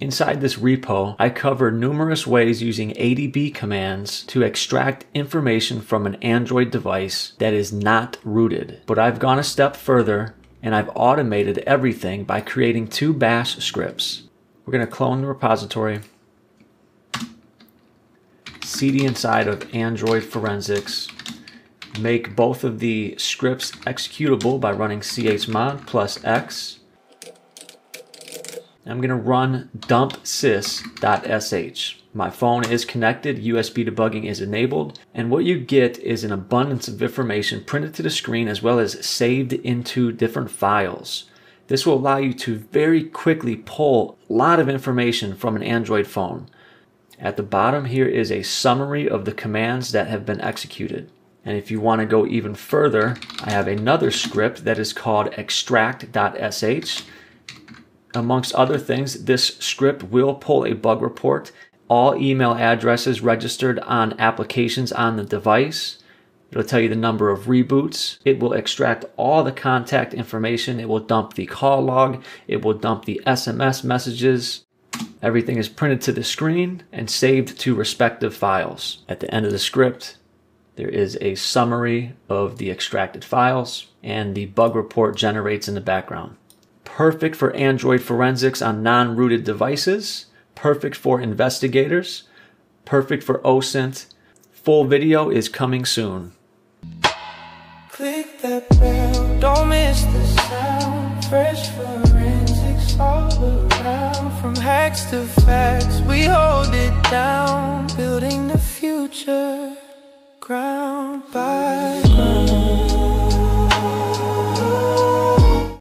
Inside this repo, I cover numerous ways using ADB commands to extract information from an Android device that is not rooted. But I've gone a step further and I've automated everything by creating two bash scripts. We're going to clone the repository, cd inside of Android Forensics, make both of the scripts executable by running chmod plus x. I'm going to run dumpsys.sh. My phone is connected, USB debugging is enabled, and what you get is an abundance of information printed to the screen as well as saved into different files. This will allow you to very quickly pull a lot of information from an Android phone. At the bottom here is a summary of the commands that have been executed. And if you want to go even further, I have another script that is called extract.sh. Amongst other things, this script will pull a bug report all email addresses registered on applications on the device. It'll tell you the number of reboots. It will extract all the contact information. It will dump the call log. It will dump the SMS messages. Everything is printed to the screen and saved to respective files. At the end of the script, there is a summary of the extracted files and the bug report generates in the background. Perfect for Android forensics on non-rooted devices perfect for investigators, perfect for OSINT. Full video is coming soon. Click that bell, don't miss the sound. Fresh forensics all around. From hacks to facts, we hold it down. Building the